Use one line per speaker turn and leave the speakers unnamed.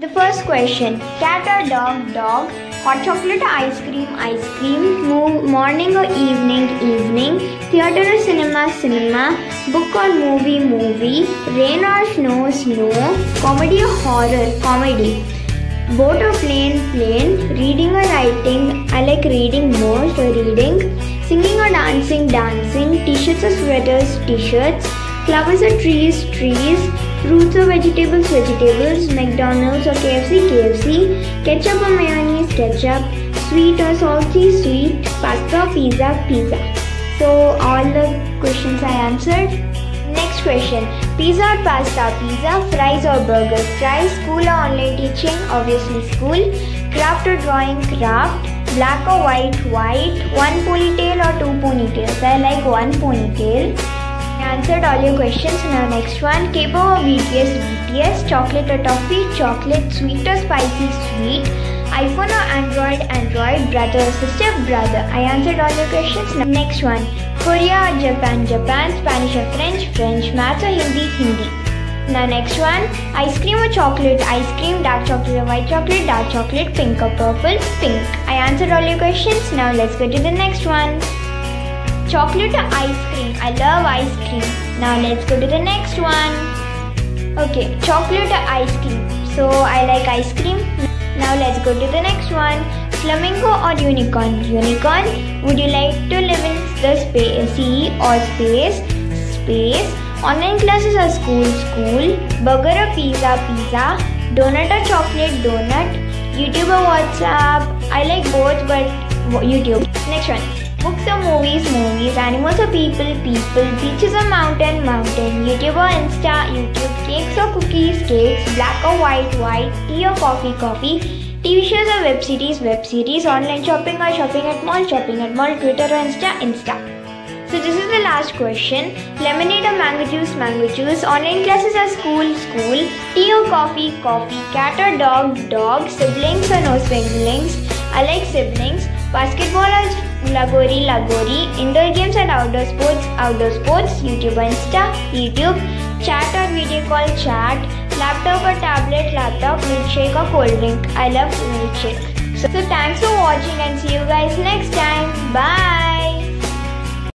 question cat or dog dog hot chocolate or ice cream ice cream Mo- morning or evening evening theater or cinema cinema book or movie movie rain or snow snow comedy or horror comedy boat or plane plane reading or writing i like reading more so reading singing or dancing dancing t-shirts or sweaters t-shirts flowers or trees trees fruits or vegetables vegetables mcdonald's or kfc kfc ketchup or mayonnaise ketchup sweet or salty sweet pasta pizza pizza so all the questions i answered Next question Pizza or pasta? Pizza, fries or burger? Fries, school or online teaching? Obviously, school. Craft or drawing? Craft. Black or white? White. One ponytail or two ponytails? I like one ponytail. I answered all your questions. Now, next one K-pop or BTS? BTS. Chocolate or toffee? Chocolate. Sweet or spicy? Sweet. iPhone or Android? Android. Brother or sister? Brother. I answered all your questions. Next one Korea or Japan? Japan. Spanish or French? French. Maths or Hindi? Hindi. Now next one, ice cream or chocolate? Ice cream, dark chocolate or white chocolate? Dark chocolate, pink or purple? Pink. I answered all your questions. Now let's go to the next one. Chocolate or ice cream? I love ice cream. Now let's go to the next one. Okay, chocolate or ice cream? So I like ice cream. Now let's go to the next one. Flamingo or unicorn? Unicorn. Would you like to live in the space, sea or space? Space. Online classes or school? School. Burger or pizza? Pizza. Donut or chocolate? Donut. YouTube or WhatsApp? I like both, but YouTube. Next one. Books or movies? Movies. Animals or people? People. Beaches or mountain? Mountain. YouTube or Insta? YouTube. Cakes or cookies? Cakes. Black or white? White. Tea or coffee? Coffee. TV shows or web series? Web series. Online shopping or shopping at mall? Shopping at mall. Twitter or Insta? Insta. So this is the last question. Lemonade or mango juice? Mango juice. Online classes or school? School. Tea or coffee? Coffee. Cat or dog? Dog. Siblings or no siblings? I like siblings. Basketball or lagori? Lagori. Indoor games and outdoor sports? Outdoor sports. YouTube or Insta? YouTube. Chat or video call? Chat. Laptop or tablet? Laptop. Milkshake or cold drink? I love milkshake. So, so thanks for watching and see you guys next time. Bye.